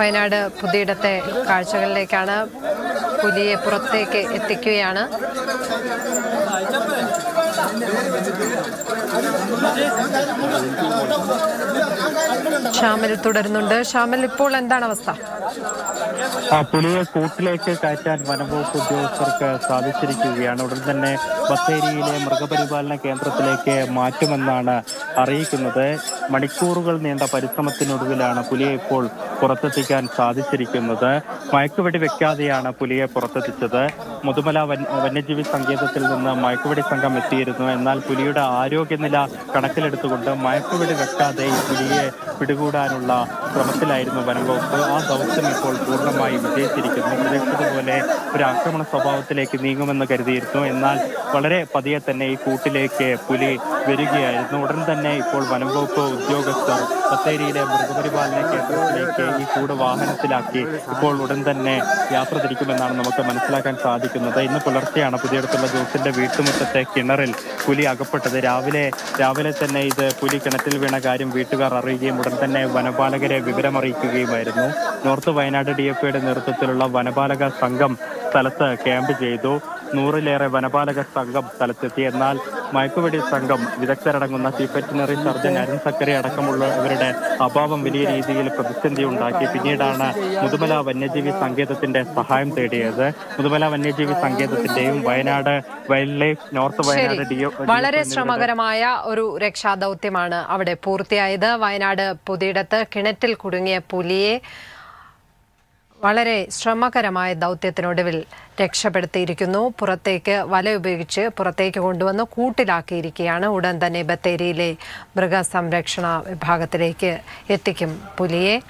വയനാട് പുതിയിടത്തെ കാഴ്ചകളിലേക്കാണ് പുലിയെ പുറത്തേക്ക് എത്തിക്കുകയാണ്. ഷാമിൽ തുടരുന്നുണ്ട്. ഷാമിൽ ഇപ്പോൾ എന്താണ് അവസ്ഥ? പുലിയെ കൂട്ടിലേക്ക് കയറ്റാൻ വനംവകുപ്പ് ഉദ്യോഗസ്ഥർക്ക് സാധിച്ചിരിക്കുകയാണ്. ഉടൻ തന്നെ ബത്തേരിയിലെ മൃഗപരിപാലന കേന്ദ്രത്തിലേക്ക് മാറ്റുമെന്നാണ് അറിയിക്കുന്നത്. മണിക്കൂറുകൾ നീണ്ട പരിശ്രമത്തിനൊടുവിലാണ് പുലിയെ ഇപ്പോൾ പുറത്തെത്തിക്കാൻ സാധിച്ചിരിക്കുന്നത്. മയക്കുവെടി വെക്കാതെയാണ് പുലിയെ പുറത്തെത്തിച്ചത്. മുതുമല വന്യജീവി സങ്കേതത്തിൽ നിന്ന് മയക്കുവെടി സംഘം എത്തിയിരുന്നു. എന്നാൽ പുലിയുടെ ആരോഗ്യനില കണക്കിലെടുത്തുകൊണ്ട് മയക്കുവെടി വെക്കാതെ പുലിയെ പിടികൂടാനുള്ള ശ്രമത്തിലായിരുന്നു വനംവകുപ്പ്. ആ ദൗത്യം ഇപ്പോൾ പൂർണമായി വിജയിച്ചിരിക്കുന്നു. പ്രതീക്ഷിച്ചതുപോലെ ഒരു ആക്രമണ സ്വഭാവത്തിലേക്ക് നീങ്ങുമെന്ന് കരുതിയിരുന്നു. എന്നാൽ വളരെ പതിയെ തന്നെ ഈ കൂട്ടിലേക്ക് പുലി വരികയായിരുന്നു. ഉടൻ തന്നെ ഇപ്പോൾ വനം വകുപ്പ് ഉദ്യോഗസ്ഥർ ബത്തേരിയിലെ മൃഗപരിപാലന കേന്ദ്രത്തിലേക്ക് ഈ കൂട് വാഹനത്തിലാക്കി ഇപ്പോൾ ഉടൻ തന്നെ യാത്ര തിരിക്കുമെന്നാണ് നമുക്ക് മനസ്സിലാക്കാൻ സാധിക്കുന്നത്. ഇന്ന് പുലർച്ചെയാണ് പുതിയടത്തുള്ള ജോസിന്റെ വീട്ടുമുറ്റത്തെ കിണറിൽ പുലി അകപ്പെട്ടത്. രാവിലെ രാവിലെ തന്നെ ഇത് പുലി കിണറ്റിൽ വീണ കാര്യം വീട്ടുകാർ അറിയുകയും ഉടൻ തന്നെ വനപാലകരെ വിവരമറിയിക്കുകയുമായിരുന്നു. നോർത്ത് വയനാട് ഡി എഫ് നേതൃത്വത്തിലുള്ള വനപാലക സംഘം സ്ഥലത്ത് ക്യാമ്പ് ചെയ്തു. നൂറിലേറെ വനപാലക സംഘം സ്ഥലത്തെത്തി. എന്നാൽ മയക്കുവെടി സംഘം വിദഗ്ധരടങ്ങുന്ന chief veterinary surgeon Arun Zachary അടക്കമുള്ളവരുടെ അഭാവം വലിയ രീതിയിൽ പ്രതിസന്ധി ഉണ്ടാക്കി. പിന്നീടാണ് മുതുമല വന്യജീവി സങ്കേതത്തിന്റെ സഹായം തേടിയത്. മുതുമല വന്യജീവി സങ്കേതത്തിന്റെയും Wayanad wildlife north Wayanad DO വളരെ ശ്രമകരമായ ഒരു രക്ഷാദൗത്യമാണ് അവിടെ പൂർത്തിയായത്. വയനാട് പുതിയിടത്ത് കിണറ്റിൽ കുടുങ്ങിയ പുലിയെ വളരെ ശ്രമകരമായ ദൗത്യത്തിനൊടുവിൽ രക്ഷപ്പെടുത്തിയിരിക്കുന്നു. പുറത്തേക്ക് വല ഉപയോഗിച്ച് പുറത്തേക്ക് കൊണ്ടുവന്ന് കൂട്ടിലാക്കിയിരിക്കുകയാണ്. ഉടൻ തന്നെ ബത്തേരിയിലെ മൃഗസംരക്ഷണ വിഭാഗത്തിലേക്ക് എത്തിക്കും പുലിയെ.